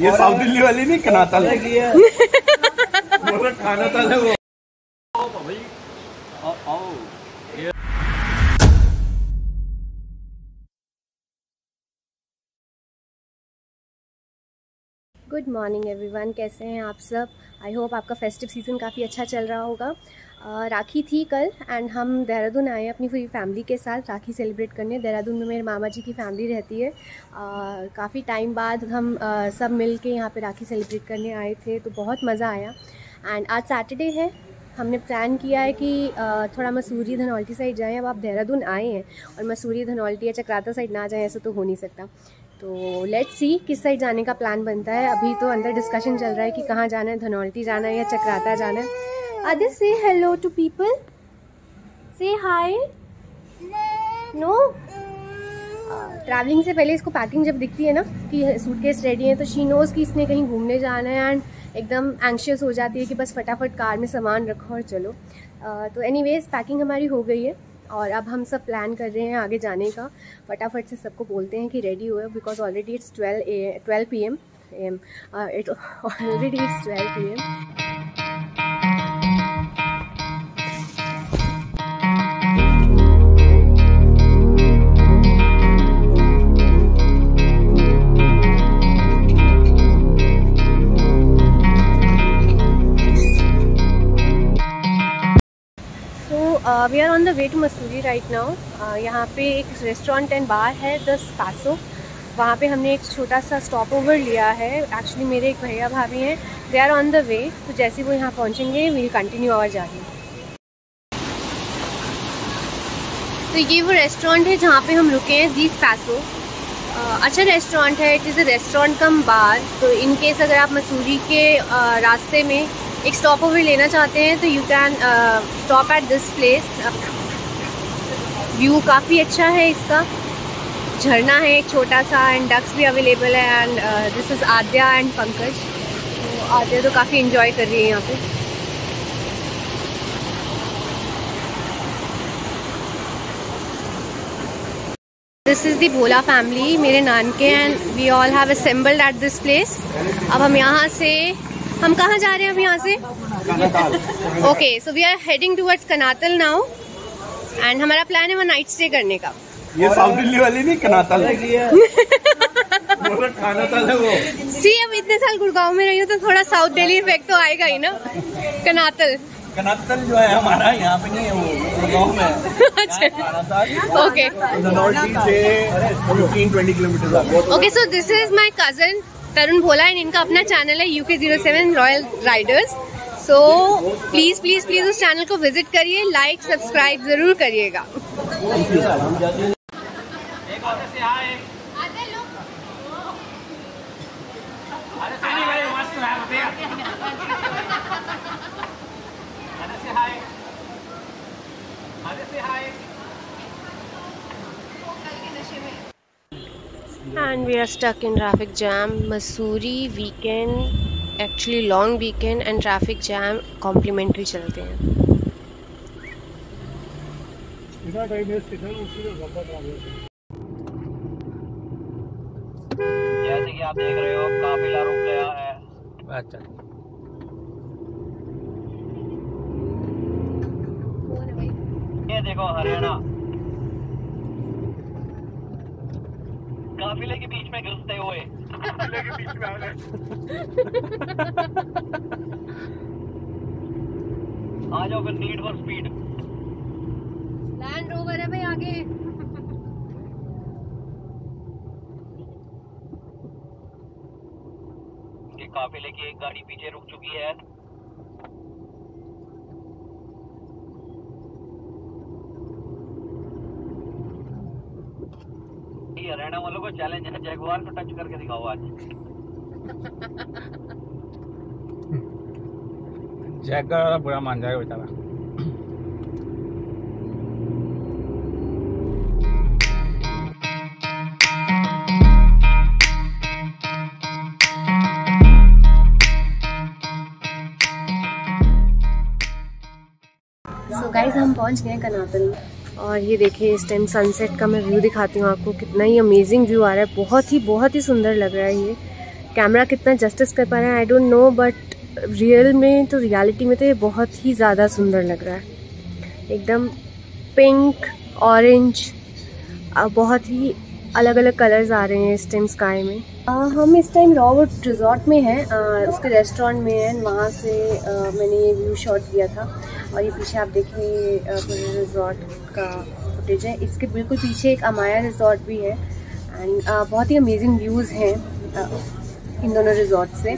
ये साउथ दिल्ली वाली नहीं कनातल खाना था वो। गुड मॉर्निंग एवरीवन कैसे हैं आप सब? आई होप आपका फेस्टिव सीज़न काफ़ी अच्छा चल रहा होगा। uh, राखी थी कल एंड हम देहरादून आए अपनी पूरी फैमिली के साथ राखी सेलिब्रेट करने। देहरादून में मेरे मामा जी की फैमिली रहती है। uh, काफ़ी टाइम बाद हम uh, सब मिल के यहाँ पर राखी सेलिब्रेट करने आए थे तो बहुत मज़ा आया। एंड आज सैटरडे है। हमने प्लान किया है कि थोड़ा मसूरी धनौल्टी साइड जाएँ। अब आप देहरादून आए हैं और मसूरी धनौल्टी या चक्राता साइड ना जाएँ ऐसा तो हो नहीं सकता। तो लेट्स सी किस साइड जाने का प्लान बनता है। अभी तो अंदर डिस्कशन चल रहा है कि कहाँ जाना है धनौल्टी जाना है या चक्राता जाना है। आदित्य से हेलो टू पीपल से हाय नो ट्रैवलिंग से पहले इसको पैकिंग जब दिखती है ना कि सूटकेस रेडी है तो शी नोज़ कि इसने कहीं घूमने जाना है एंड एकदम एंशियस हो जाती है कि बस फटाफट कार में सामान रखो और चलो। uh, तो एनीवेज पैकिंग हमारी हो गई है। और अब हम सब प्लान कर रहे हैं आगे जाने का। फटाफट से सबको बोलते हैं कि रेडी हुए because already it's twelve A twelve P M it already it's twelve P M we are on the way to Mussoorie right now यहाँ पे एक रेस्टोरेंट एंड बार है द स्पासो वहाँ पे हमने एक छोटा सा स्टॉप ओवर लिया है. एक्चुअली मेरे एक भैया भाभी हैं. They are on the way तो जैसे वो यहाँ पहुँचेंगे वील कंटिन्यू आवर जाके तो ये वो रेस्टोरेंट है जहाँ पे हम रुके हैं दी स्पासो अच्छा रेस्टोरेंट है. It is a restaurant cum bar तो इन केस अगर आप मसूरी के uh, रास्ते में एक स्टॉप ओवर लेना चाहते हैं तो you can stop at this place view काफ़ी अच्छा है इसका। झरना है, एक छोटा सा एंड डक्स भी अवेलेबल है and this is Aadya and Pankaj. तो आद्या तो काफ़ी इन्जॉय कर रही है यहाँ पे। This is the Bhola family मेरे नानके and we all have assembled at this place अब हम यहाँ से हम कहाँ जा रहे हैं अब यहाँ से? Okay so we are heading towards Kanatal now and हमारा प्लान है वहाँ नाइट स्टे करने का। ये साउथ दिल्ली वाली नहीं कनातल है सी अब इतने साल गुड़गांव में रही हूँ तो थोड़ा साउथ दिल्ली इफ़ेक्ट तो आएगा ही ना। कनातल कनातल जो है हमारा यहाँ पे नहीं है वो में अच्छा। ओके धनौल्टी से 15-20 kilometre okay so this is my cousin Tarun Bhola and इनका अपना चैनल है UK zero seven royal riders so please please please उस चैनल को विज़िट करिए लाइक सब्सक्राइब ज़रूर करिएगा। And we are stuck in traffic jam Mussoorie weekend actually long weekend and traffic jam complimentary चलते हैं जैसे कि आप देख रहे हो काफिला रुक गया है अच्छा ये देखो हरियाणा काफिले के बीच में घुसते हुए। काफिले के बीच में आ गए आ जाओ फिर need for speed Land Rover है भाई आगे। ये काफिले की एक गाड़ी पीछे रुक चुकी है। ये हरियाणा वालों को चैलेंज है जगुआर को टच करके दिखाओ आज। जैकर वाला बुरा मान जाएगा बेचारा। सो गाइस हम पहुँच गए हैं कनातल में और ये देखिए, इस टाइम सनसेट का मैं व्यू दिखाती हूँ आपको, कितना ही अमेजिंग व्यू आ रहा है, बहुत ही बहुत ही सुंदर लग रहा है ये। कैमरा कितना जस्टिस कर पा रहा है I don't know but real में तो रियलिटी में तो ये बहुत ही ज़्यादा सुंदर लग रहा है। एकदम पिंक ऑरेंज बहुत ही अलग अलग कलर्स आ रहे हैं इस टाइम स्काई में। आ, हम इस टाइम रॉबर्ट रिजॉर्ट में हैं। उसके रेस्टोरेंट में हैं। वहाँ से आ, मैंने ये व्यू शॉट किया था। और ये पीछे आप देखिए रिजॉर्ट का फुटेज है। इसके बिल्कुल पीछे एक अमाया रिजॉर्ट भी है। एंड बहुत ही अमेजिंग व्यूज़ हैं इन दोनों रिजॉर्ट से।